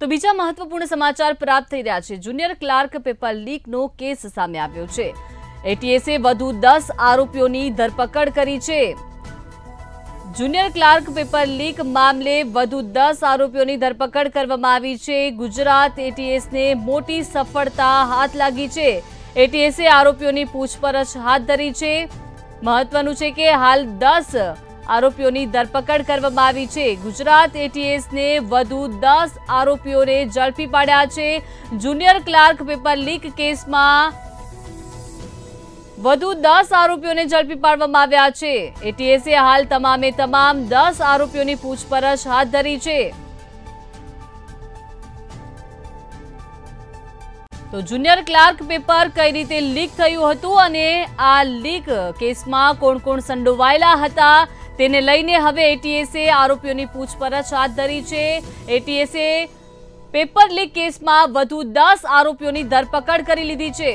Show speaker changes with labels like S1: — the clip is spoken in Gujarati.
S1: તો બીજા મહત્વપૂર્ણ સમાચાર પ્રાપ્ત થઈ રહ્યા છે. જુનિયર ક્લાર્ક પેપર લીકનો કેસ સામે આવ્યો છે. એટીએસે વધુ દસ આરોપીઓની ધરપકડ કરી છે. જુનિયર ક્લાર્ક પેપર લીક મામલે વધુ દસ આરોપીઓની ધરપકડ કરવામાં આવી છે. ગુજરાત એટીએસને મોટી સફળતા હાથ લાગી છે. એટીએસે આરોપીઓની પૂછપરછ હાથ ધરી છે. મહત્વનું છે કે હાલ દસ આરોપીઓની ધરપકડ કરવામાં આવી છે. ગુજરાત એટીએસને વધુ દસ આરોપીઓને ઝડપી પાડ્યા છે. જુનિયર ક્લાર્ક પેપર લીક કેસમાં વધુ દસ આરોપીઓને ઝડપી પાડવામાં આવ્યા છે. એટીએસે હાલ તમામે તમામ દસ આરોપીઓની પૂછપરછ હાથ ધરી છે. તો જુનિયર ક્લાર્ક પેપર કઈ રીતે લીક થયું હતું અને આ લીક કેસમાં કોણ કોણ સંડોવાયેલા હતા? તેને લઈને હવે એટીએસે આરોપીઓની પૂછપરછ હાથ ધરી છે. એટીએસે પેપર લીક કેસમાં વધુ દસ આરોપીઓની ધરપકડ કરી લીધી છે.